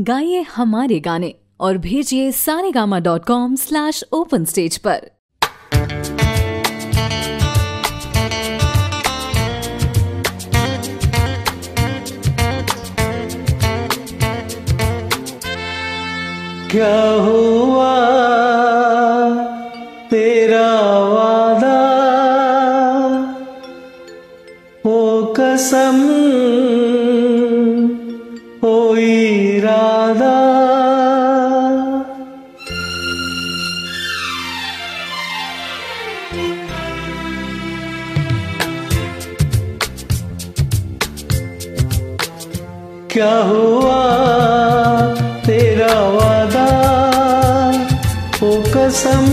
गाइए हमारे गाने और भेजिए Saregama dot com slash open stage पर। क्या हुआ तेरा वादा? ओ कसम क्या हुआ? तेरा वादा? ओ कसम,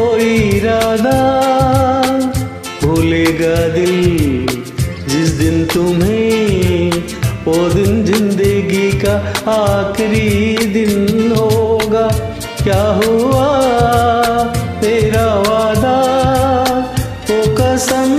ओ इरादा। भूलेगा दिल जिस दिन तुम्हें वो दिन ज़िंदगी का आखिरी दिन होगा। क्या हुआ? तेरा वादा? ओ कसम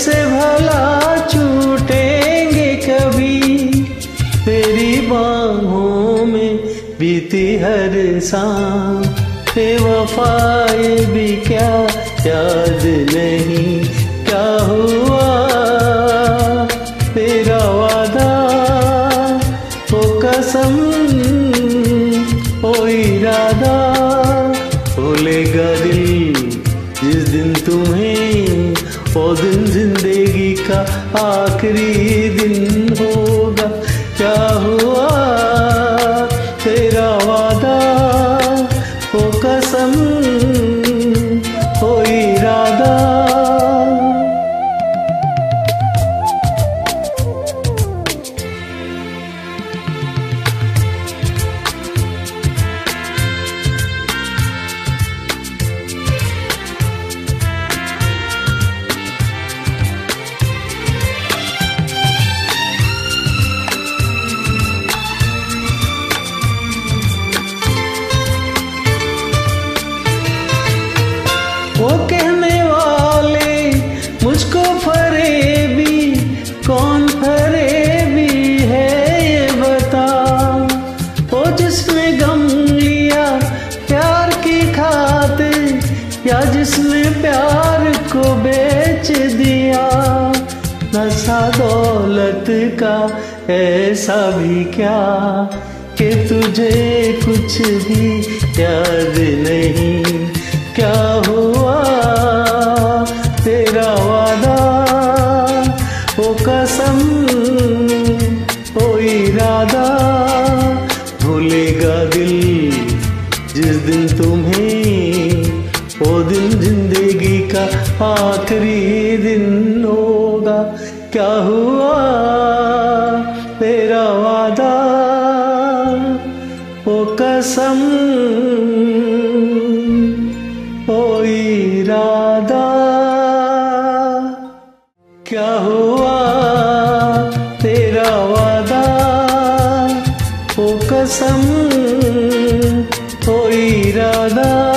कैसे भला छूटेंगे कभी। तेरी बाहों में बीती हर सांस। बेवफाए भी क्या याद नहीं, क्या हुआ? तेरा वादा, ओ कसम, ओ इरादा। भूलेगा दिल जिस दिन तुम्हें वो दिन ज़िंदगी का आखिरी दिन होगा। या जिसने प्यार को बेच दिया, नशा दौलत का ऐसा भी क्या कि तुझे कुछ भी याद नहीं। क्या हुआ तेरा वादा? ओ कसम, ओ इरादा, भूलेगा दिल जिस दिन तुम्हें वो दिन ज़िंदगी का आखिरी दिन होगा। क्या हुआ? तेरा वादा ओ कसम ओ इरादा। क्या हुआ? तेरा वादा ओ कसम ओ इरादा।